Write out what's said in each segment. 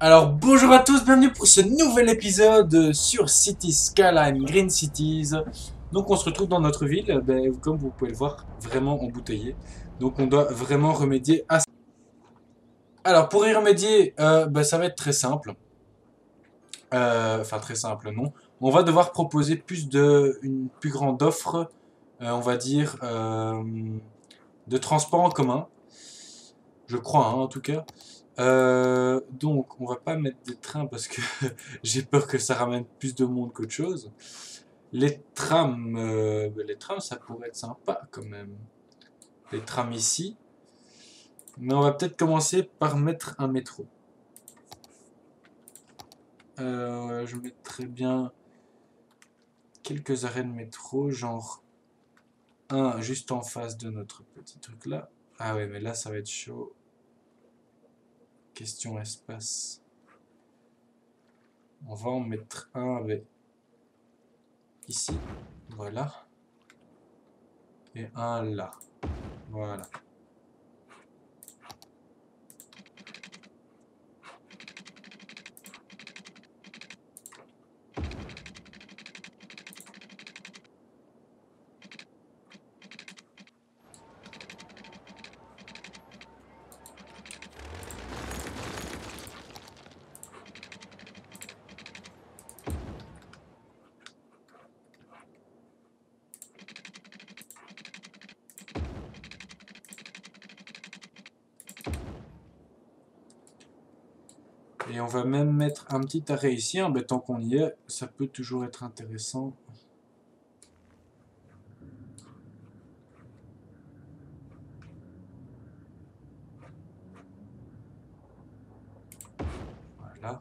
Alors bonjour à tous, bienvenue pour ce nouvel épisode sur City Skyline Green Cities. Donc on se retrouve dans notre ville, ben, comme vous pouvez le voir, vraiment embouteillé. Donc on doit vraiment remédier à ça. Alors pour y remédier, euh, ben, ça va être très simple. Euh, enfin très simple non. On va devoir proposer plus de, une plus grande offre, euh, on va dire, de transport en commun. Je crois hein, en tout cas. Euh, donc, on va pas mettre des trains parce que j'ai peur que ça ramène plus de monde qu'autre chose. Les trams, euh, ben, les trams, ça pourrait être sympa quand même. Les trams ici. Mais on va peut-être commencer par mettre un métro. Euh, je mettrais bien quelques arrêts de métro, genre un juste en face de notre petit truc là. Ah ouais, mais là, ça va être chaud. Question espace. On va en mettre un avec ici. Voilà. Et un là. Voilà. Et on va même mettre un petit arrêt ici, en tant qu'on y est, ça peut toujours être intéressant. Voilà.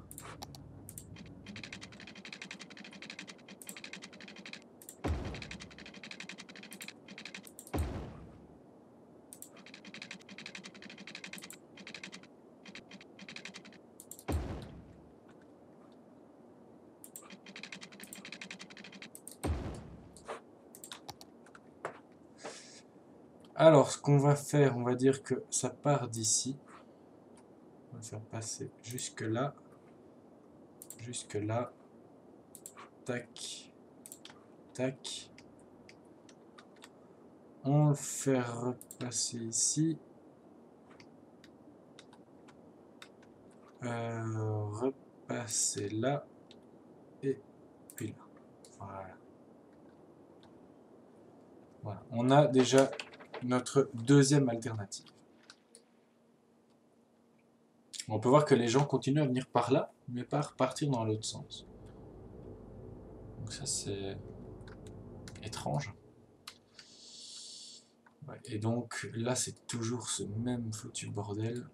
Alors, ce qu'on va faire, on va dire que ça part d'ici. On va faire passer jusque là. Jusque là. Tac. Tac. On le fait repasser ici. Euh, repasser là. Et puis là. Voilà. Voilà. On a déjà notre deuxième alternative. On peut voir que les gens continuent à venir par là, mais pas repartir dans l'autre sens. Donc ça c'est étrange. et donc là c'est toujours ce même foutu bordel.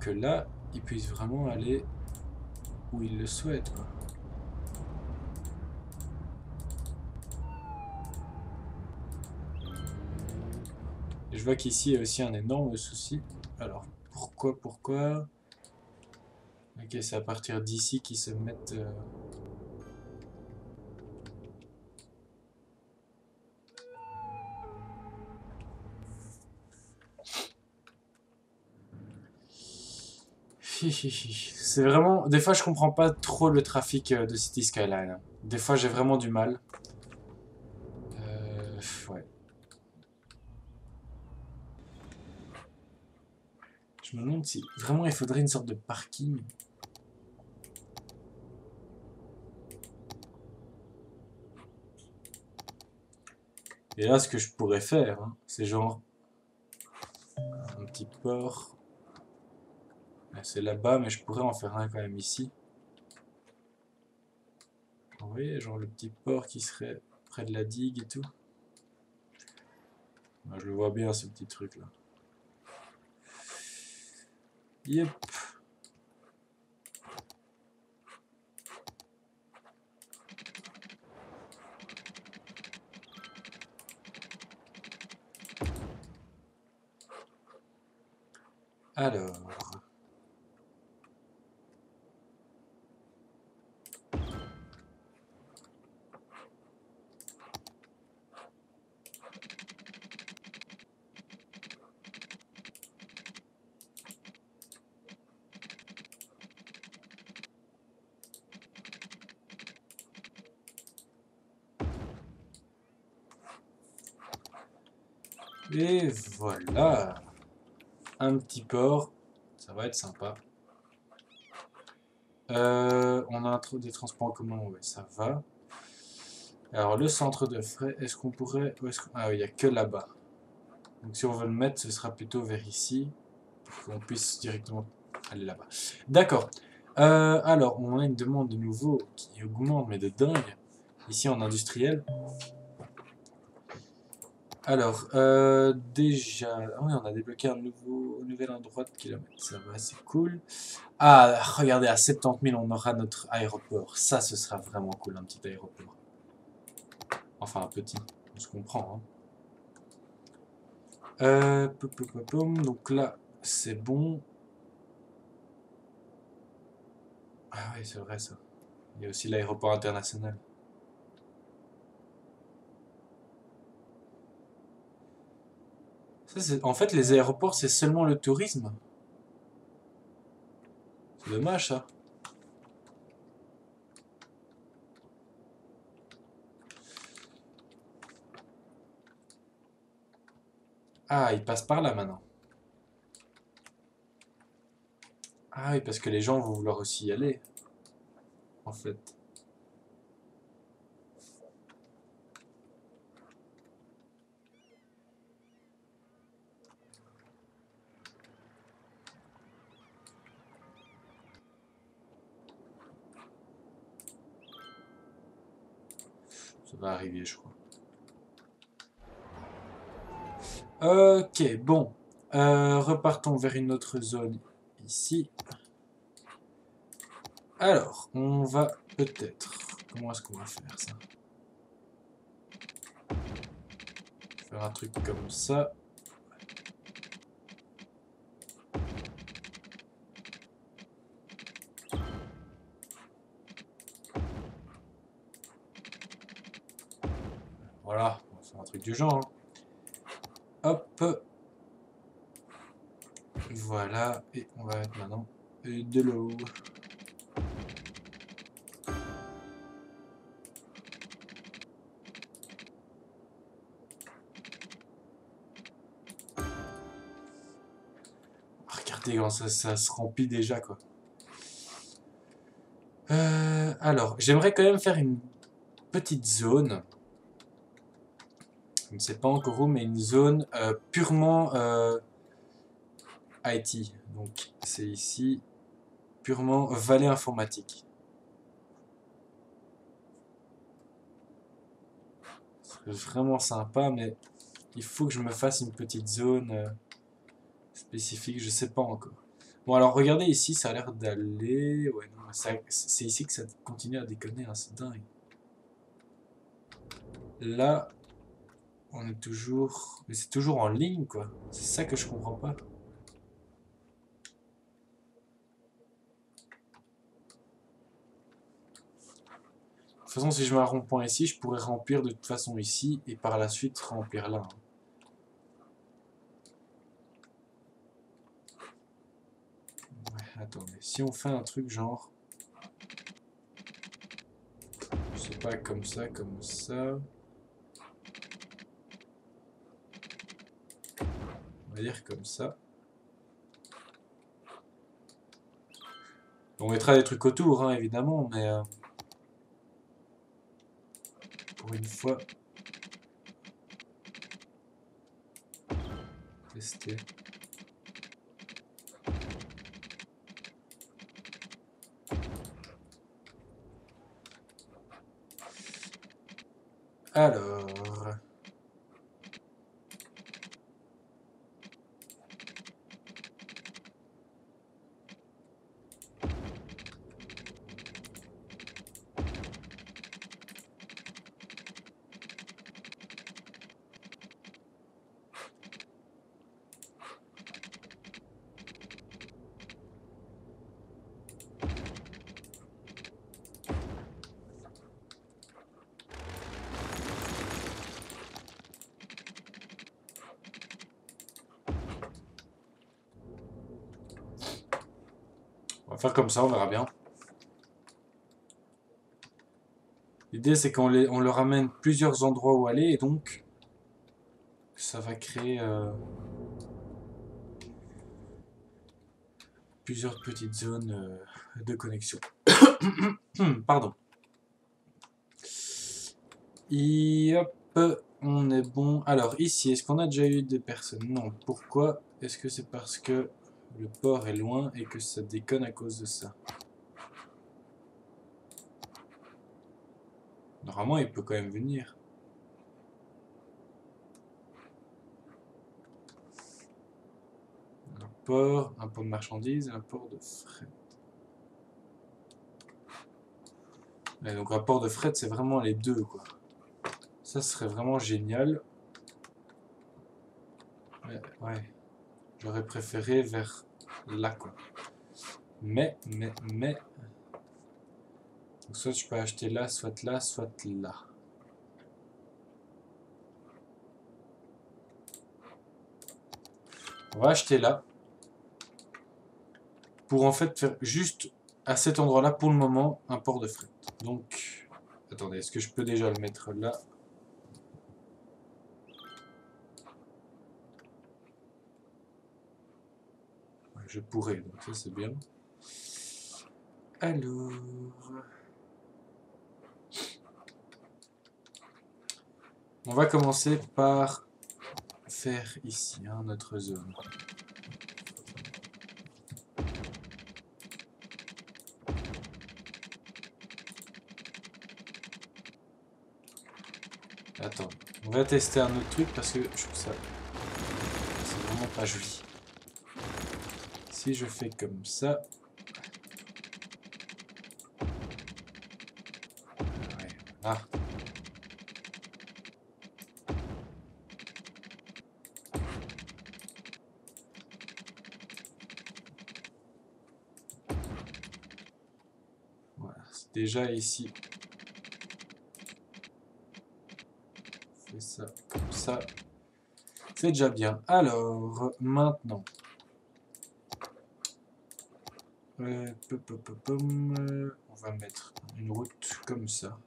Que là, ils puissent vraiment aller où ils le souhaitent. Quoi. je vois qu'ici il y a aussi un énorme souci. Alors, pourquoi, pourquoi? Ok, c'est à partir d'ici qu'ils se mettent... Euh, C'est vraiment... Des fois, je comprends pas trop le trafic euh, de City Skyline. Des fois, j'ai vraiment du mal. Euh, ouais. Je me demande si vraiment il faudrait une sorte de parking. Et là, ce que je pourrais faire, hein, c'est genre un petit port c'est là-bas, mais je pourrais en faire un quand même ici. Vous voyez, genre le petit port qui serait près de la digue et tout. je le vois bien ce petit truc là. Yep. Alors. Et voilà. Un petit port. Ça va être sympa. Euh, on a des transports en commun, ça va. Alors, le centre de frais, est-ce qu'on pourrait... ah, il n'y a que là-bas. Donc, si on veut le mettre, ce sera plutôt vers ici. Pour qu'on puisse directement aller là-bas. D'accord. Euh, alors, on a une demande de nouveau qui augmente, mais de dingue. Ici, en industriel. Alors, euh, déjà... Ah oui, on a débloqué un nouveau, nouvel endroit de kilomètres. Ça va, c'est cool. Ah, regardez, à 70 000, on aura notre aéroport. Ça, ce sera vraiment cool, un petit aéroport. Enfin, un petit. On se comprend, hein. Euh, donc là, c'est bon. Ah oui, c'est vrai, ça. Il y a aussi l'aéroport international. En fait, les aéroports, c'est seulement le tourisme. C'est dommage, ça. Ah, il passe par là maintenant. Ah oui, parce que les gens vont vouloir aussi y aller. En fait. Va arriver, je crois. Ok, bon. Euh, repartons vers une autre zone ici. Alors, on va peut-être... Comment est-ce qu'on va faire ça? Faire un truc comme ça. Genre. Hop. Voilà. Et on va mettre maintenant de l'eau. Regardez comment ça, ça se remplit déjà quoi. Euh, alors, j'aimerais quand même faire une petite zone ne pas encore où, mais une zone euh, purement euh, IT. Donc c'est ici, purement vallée informatique. C'est vraiment sympa, mais il faut que je me fasse une petite zone euh, spécifique, je sais pas encore. Bon alors regardez ici, ça a l'air d'aller... Ouais c'est ici que ça continue à déconner, hein, c'est dingue. Là, on est toujours... Mais c'est toujours en ligne, quoi. C'est ça que je comprends pas. De toute façon, si je mets un rond-point ici, je pourrais remplir de toute façon ici, et par la suite remplir là. Hein. attendez, si on fait un truc genre... Je sais pas, comme ça, comme ça... dire comme ça. On mettra des trucs autour, hein, évidemment, mais... Euh, pour une fois... Tester. Alors... faire comme ça, on verra bien. L'idée, c'est qu'on on leur amène plusieurs endroits où aller, et donc, ça va créer euh, plusieurs petites zones euh, de connexion. Pardon. Et hop, on est bon. Alors, ici, est-ce qu'on a déjà eu des personnes? Non. Pourquoi? Est-ce que c'est parce que le port est loin et que ça déconne à cause de ça Normalement, il peut quand même venir. Un port, un port de marchandises et un port de fret. donc un port de fret, c'est vraiment les deux, quoi. Ça serait vraiment génial. ouais. J'aurais préféré vers là, quoi. Mais, mais, mais... soit je peux acheter là, soit là, soit là. On va acheter là. Pour en fait faire juste à cet endroit-là, pour le moment, un port de fret. Donc, attendez, est-ce que je peux déjà le mettre là? Je pourrais, donc ça c'est bien. Alors... On va commencer par faire ici hein, notre zone. Attends, on va tester un autre truc parce que je trouve ça c'est vraiment pas joli. Si je fais comme ça... voilà. Voilà, c'est déjà ici. Fais ça comme ça. C'est déjà bien. Alors, maintenant... Euh, on va mettre une route comme ça.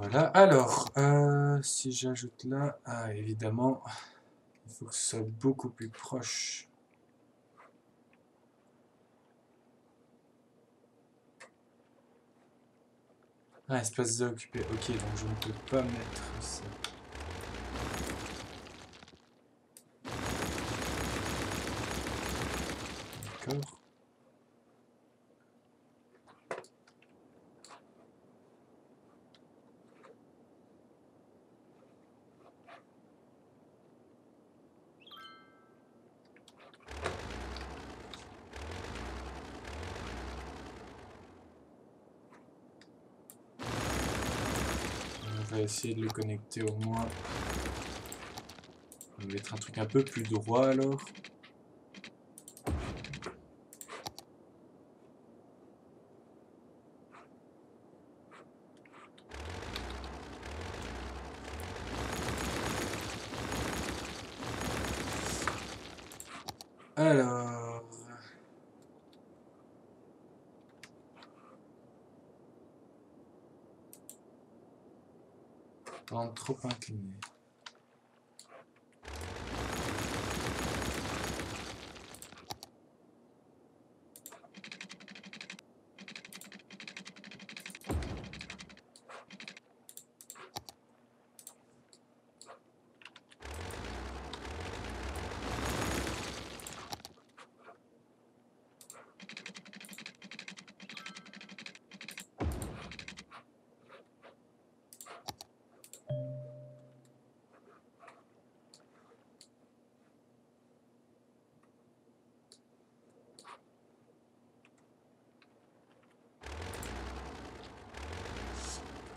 Voilà, alors, euh, si j'ajoute là, ah, évidemment, il faut que ce soit beaucoup plus proche. Ah, espace occupé, ok, donc je ne peux pas mettre ça. D'accord. Essayer de le connecter au moins. On va mettre un truc un peu plus droit alors. Alors... trop incliné.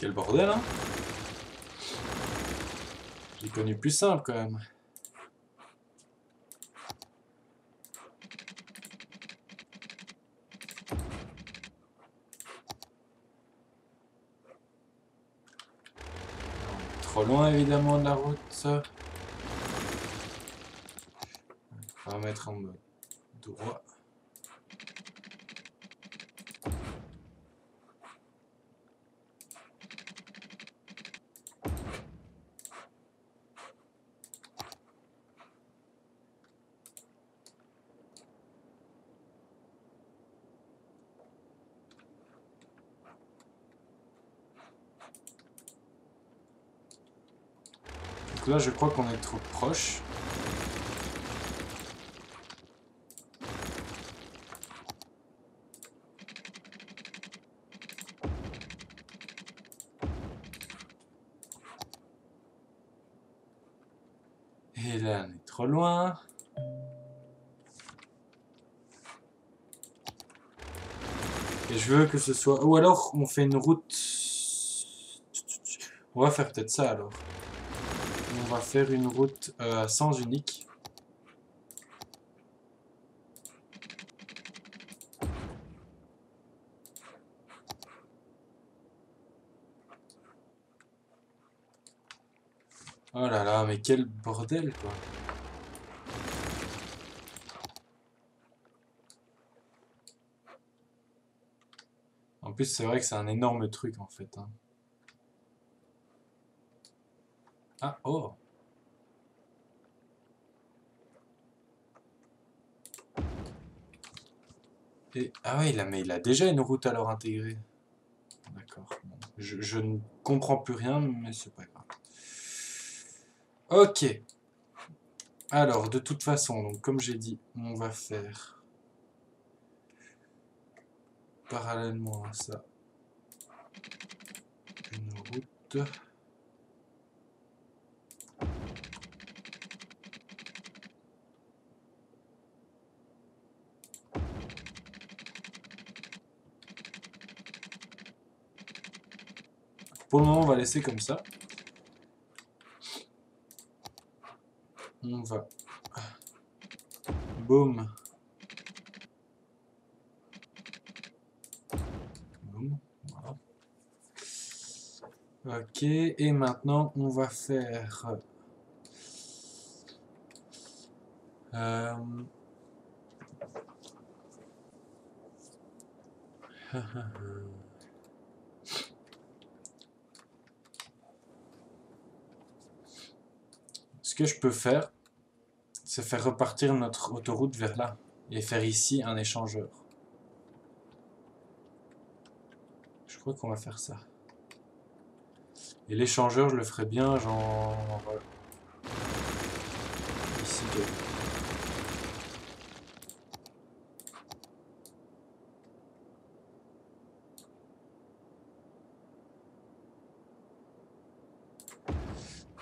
Quel bordel, hein J'ai connu plus simple, quand même. Trop loin, évidemment, de la route. On va mettre en mode droit. Là, je crois qu'on est trop proche. Et là, on est trop loin. Et je veux que ce soit... Ou alors, on fait une route... On va faire peut-être ça, alors va faire une route euh, à sens unique. Oh là là, mais quel bordel quoi. En plus, c'est vrai que c'est un énorme truc en fait. Hein. Ah, oh Ah ouais, il mais il a déjà une route alors intégrée. D'accord. je, ne comprends plus rien, mais c'est pas grave. Ok. Alors, de toute façon, donc comme j'ai dit, on va faire parallèlement à ça une route. Pour le moment, on va laisser comme ça. On va... Boum. Boum. Ok, et maintenant, on va faire... Euh... Ce que je peux faire, c'est faire repartir notre autoroute vers là et faire ici un échangeur. Je crois qu'on va faire ça. Et l'échangeur, je le ferai bien, genre... Ici,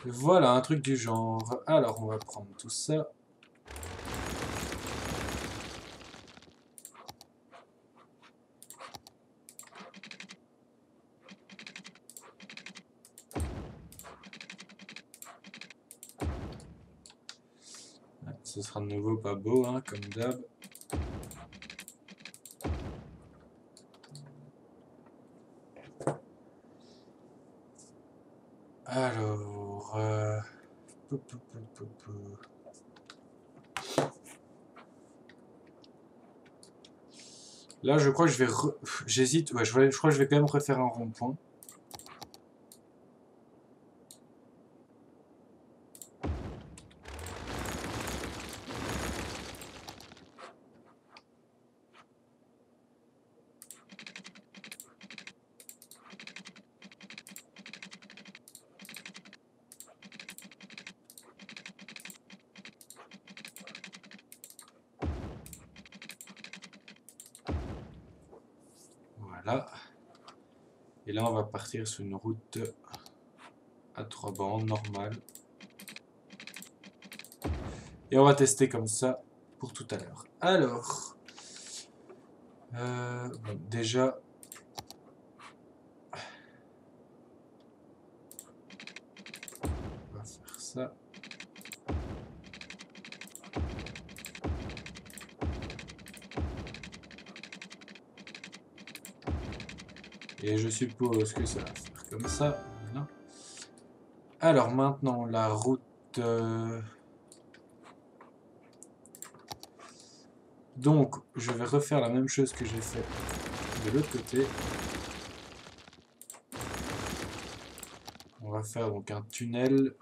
Voilà, un truc du genre. Alors, on va prendre tout ça. Ce sera de nouveau pas beau, hein, comme d'hab. Là, je crois que je vais... J'hésite. Ouais, je, je crois que je vais quand même refaire un rond-point. Ah. Et là, on va partir sur une route à trois bandes, normale. Et on va tester comme ça pour tout à l'heure. Alors, euh, déjà, on va faire ça. Et je suppose que ça va faire comme ça. Alors maintenant, la route... Euh, donc, je vais refaire la même chose que j'ai fait de l'autre côté. On va faire donc un tunnel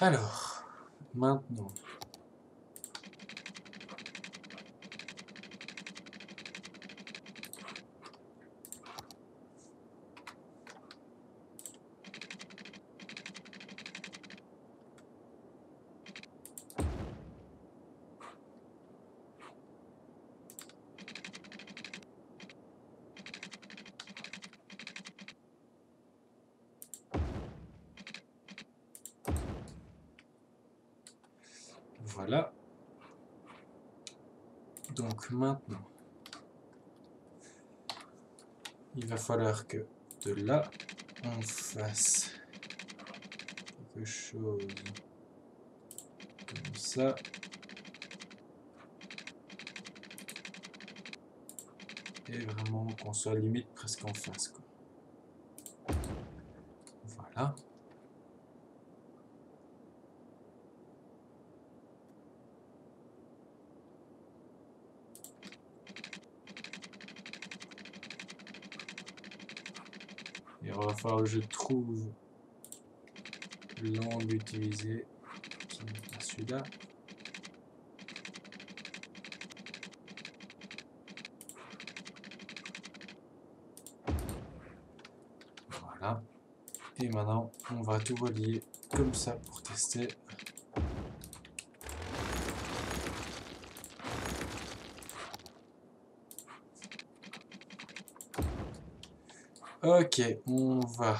Alors, maintenant. Voilà. Donc maintenant, il va falloir que de là, on fasse quelque chose comme ça. Et vraiment qu'on soit limite presque en face. Voilà. Je trouve l'angle utilisé qui celui-là. Voilà. Et maintenant, on va tout relier comme ça pour tester. Ok, on va...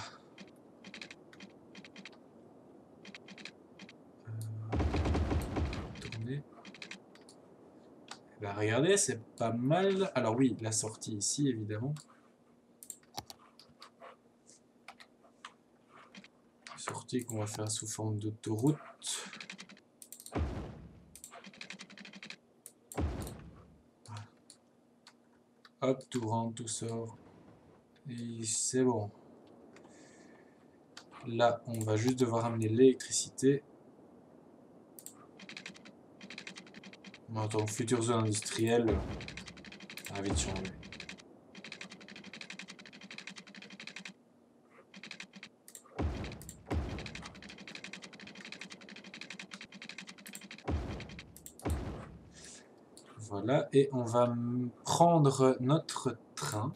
Bah, regardez, c'est pas mal. Alors oui, la sortie ici, évidemment. Sortie qu'on va faire sous forme d'autoroute. Hop, tout rentre, tout sort. C'est bon. Là, on va juste devoir amener l'électricité. En tant que future zone industrielle, va. Voilà, et on va prendre notre train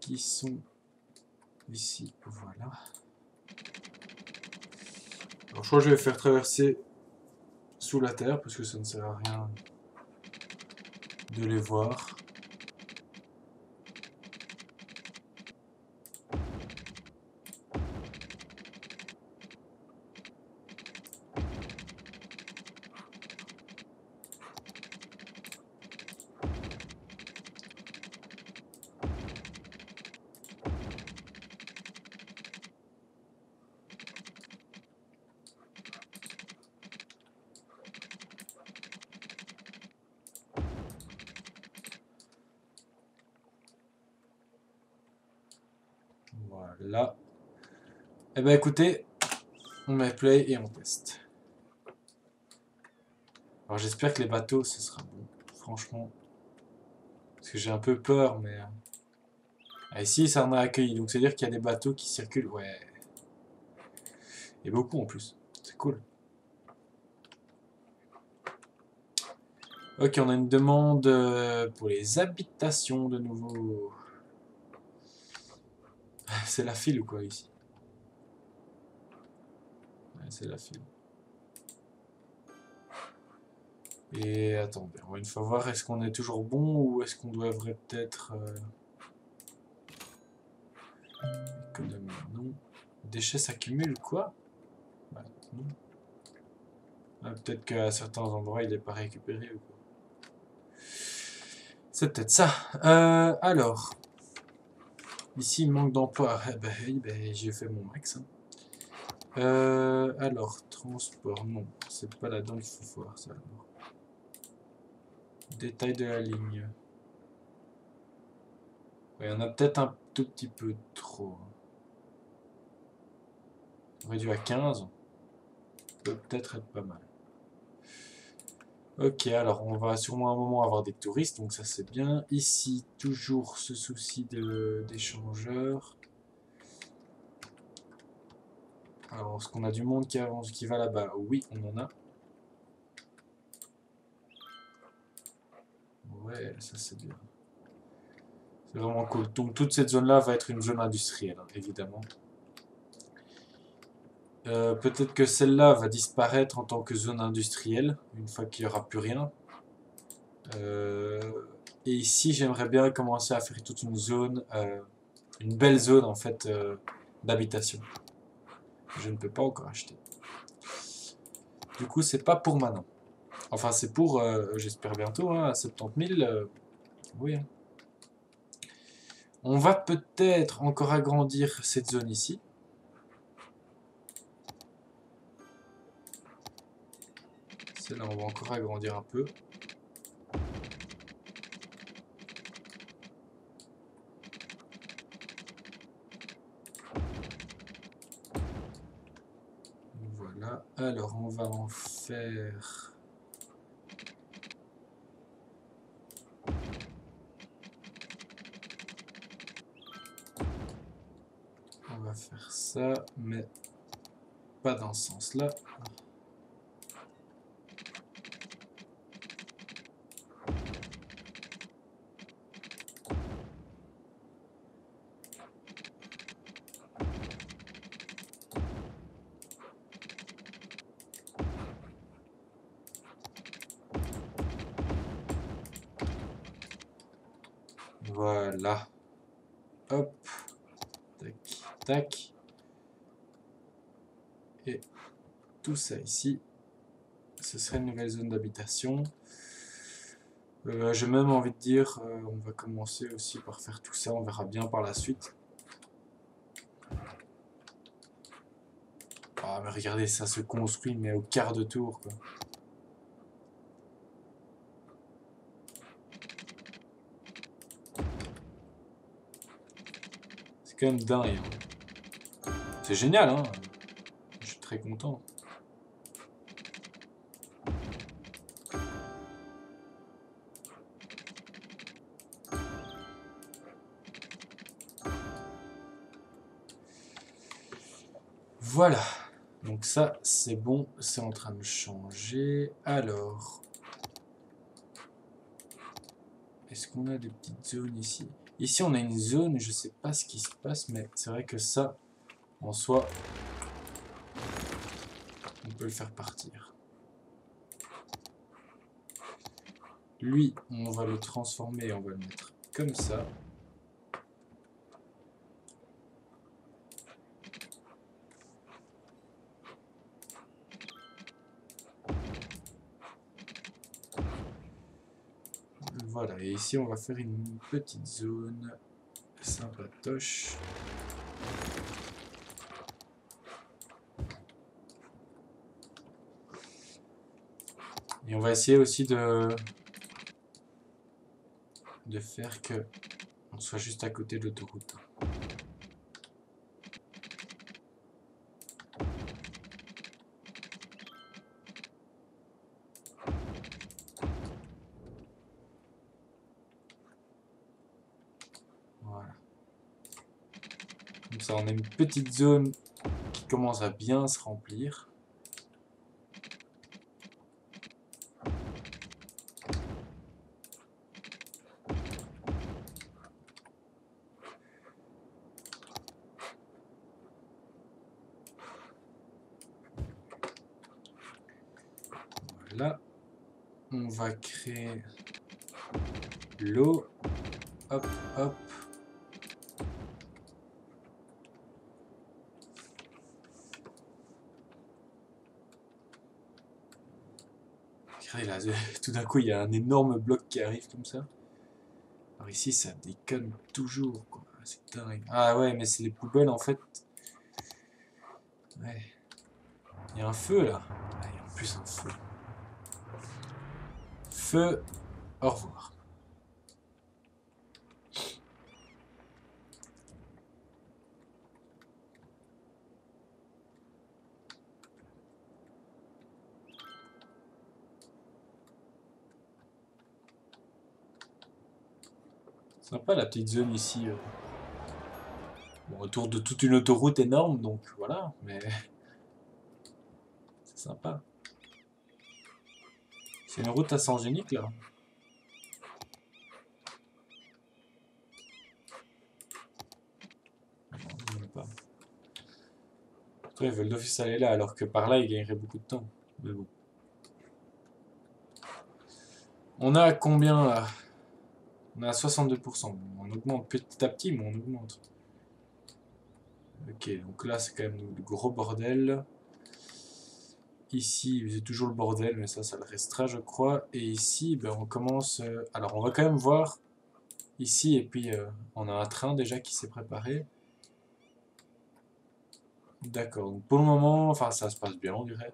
qui sont ici. Voilà. Alors je crois que je vais faire traverser sous la terre parce que ça ne sert à rien de les voir. Voilà. Ben écoutez, on met play et on teste. Alors j'espère que les bateaux, ce sera bon. Franchement. Parce que j'ai un peu peur, mais... Euh, ah, ici, ça en a accueilli. Donc c'est-à-dire qu'il y a des bateaux qui circulent. Ouais. Et beaucoup en plus. C'est cool. Ok, on a une demande euh, pour les habitations de nouveau. C'est la file ou quoi ici? C'est la file. Et attendez, on va une fois voir est-ce qu'on est toujours bon ou est-ce qu'on devrait peut-être... Euh... Non. Déchets s'accumulent quoi? Bah, Ah, peut-être qu'à certains endroits, il n'est pas récupéré ou quoi. C'est peut-être ça. Euh, alors. Ici, il manque d'emploi. Eh ben, ben, j'ai fait mon max. Hein. Euh, alors, transport, non. C'est pas là-dedans qu'il faut voir ça. Détail de la ligne. Il y en a peut-être un tout petit peu trop. Réduit à 15. Peut peut-être être pas mal. Ok, alors on va sûrement un moment avoir des touristes, donc ça c'est bien. Ici, toujours ce souci d'échangeurs. Alors, est-ce qu'on a du monde qui avance, qui va là-bas? Oui, on en a. Ouais, ça c'est bien. C'est vraiment cool. Donc toute cette zone-là va être une zone industrielle, hein, évidemment. Euh, peut-être que celle-là va disparaître en tant que zone industrielle, une fois qu'il n'y aura plus rien. Euh, et ici, j'aimerais bien commencer à faire toute une zone, euh, une belle zone en fait d'habitation. Je ne peux pas encore acheter. Du coup, c'est pas pour maintenant. Enfin, c'est pour, j'espère bientôt, hein, à 70 000. oui. Hein. On va peut-être encore agrandir cette zone ici. Celle-là, on va encore agrandir un peu. Voilà. Alors, on va en faire... On va faire ça, mais pas dans ce sens-là. Voilà. Hop. Tac, tac. Et tout ça ici, ce serait une nouvelle zone d'habitation. Euh, j'ai même envie de dire, euh, on va commencer aussi par faire tout ça, on verra bien par la suite. Ah mais regardez, ça se construit mais au quart de tour quoi. C'est quand même dingue. Hein. C'est génial, hein. Je suis très content. Voilà. Donc ça, c'est bon. C'est en train de changer. Alors. Est-ce qu'on a des petites zones ici? Ici, on a une zone, je sais pas ce qui se passe, mais c'est vrai que ça, en soi, on peut le faire partir. Lui, on va le transformer, on va le mettre comme ça. Voilà, et ici on va faire une petite zone sympatoche. Et on va essayer aussi de, de faire que on soit juste à côté de l'autoroute. on a petite zone qui commence à bien se remplir. Voilà. On va créer l'eau. Hop, hop. Tout d'un coup, il y a un énorme bloc qui arrive comme ça. Alors ici, ça déconne toujours. C'est. Ah ouais, mais c'est les poubelles, en fait. Ouais. Il y a un feu, là. Ah, il y a en plus un feu. Feu. Au revoir. La petite zone ici. Euh. Autour de toute une autoroute énorme, donc voilà, mais... C'est sympa. C'est une route assez angénique, là. Ils veulent d'office aller là, alors que par là, ils gagneraient beaucoup de temps. Mais bon. On a combien, là? On a 62%. On augmente petit à petit, mais on augmente. Ok, donc là, c'est quand même le gros bordel. Ici, c'est toujours le bordel, mais ça, ça le restera, je crois. Et ici, ben, on commence... Euh, alors, on va quand même voir ici, et puis euh, on a un train déjà qui s'est préparé. D'accord, donc pour le moment, enfin, ça se passe bien, on dirait.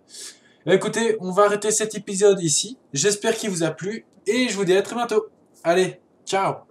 Eh, écoutez, on va arrêter cet épisode ici. J'espère qu'il vous a plu, et je vous dis à très bientôt. Allez, Tchau!